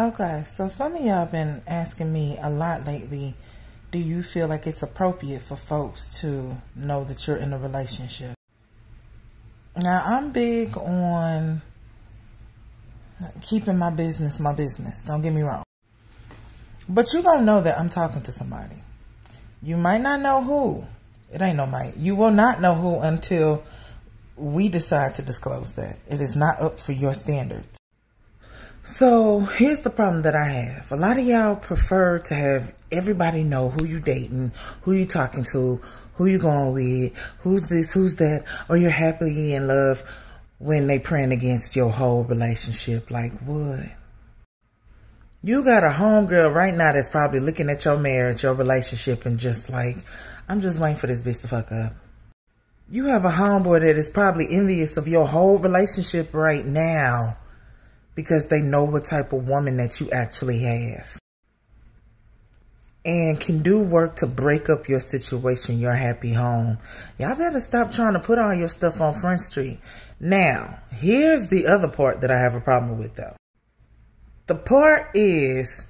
Okay, so some of y'all been asking me a lot lately. Do you feel like it's appropriate for folks to know that you're in a relationship? Now, I'm big on keeping my business my business. Don't get me wrong. But you gonna know that I'm talking to somebody. You might not know who. It ain't no might. You will not know who until we decide to disclose that. It is not up for your standards. So here's the problem that I have. A lot of y'all prefer to have everybody know who you dating, who you talking to, who you going with, who's this, who's that, or you're happily in love when they praying against your whole relationship. Like what? You got a homegirl right now that's probably looking at your marriage, your relationship, and just like, I'm just waiting for this bitch to fuck up. You have a homeboy that is probably envious of your whole relationship right now because they know what type of woman that you actually have. And can do work to break up your situation, your happy home. Y'all better stop trying to put all your stuff on Front Street. Now, here's the other part that I have a problem with though. The part is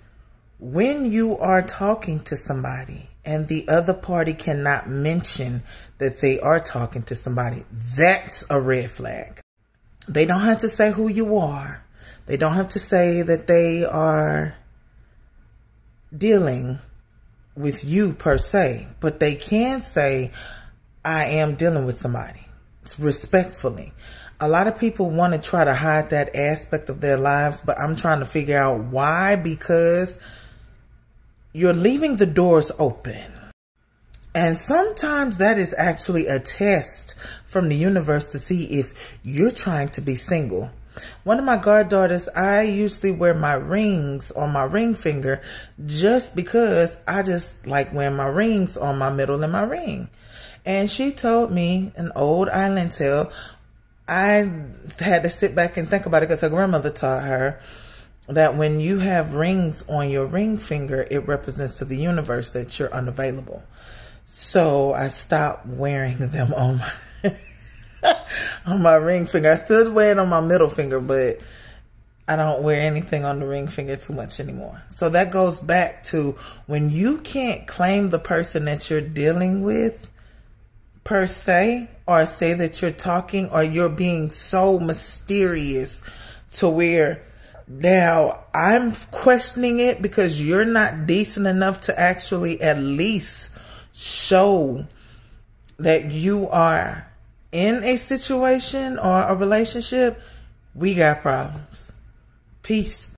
when you are talking to somebody and the other party cannot mention that they are talking to somebody, that's a red flag. They don't have to say who you are. They don't have to say that they are dealing with you per se, but they can say, I am dealing with somebody respectfully. A lot of people want to try to hide that aspect of their lives, but I'm trying to figure out why because you're leaving the doors open. And sometimes that is actually a test from the universe to see if you're trying to be single one of my goddaughters, I usually wear my rings on my ring finger just because I just like wearing my rings on my middle and my ring. And she told me an old island tale. I had to sit back and think about it because her grandmother taught her that when you have rings on your ring finger, it represents to the universe that you're unavailable. So I stopped wearing them on my on my ring finger. I still wear it on my middle finger, but I don't wear anything on the ring finger too much anymore. So that goes back to when you can't claim the person that you're dealing with per se, or say that you're talking, or you're being so mysterious to where now I'm questioning it because you're not decent enough to actually at least show that you are in a situation or a relationship, we got problems. Peace.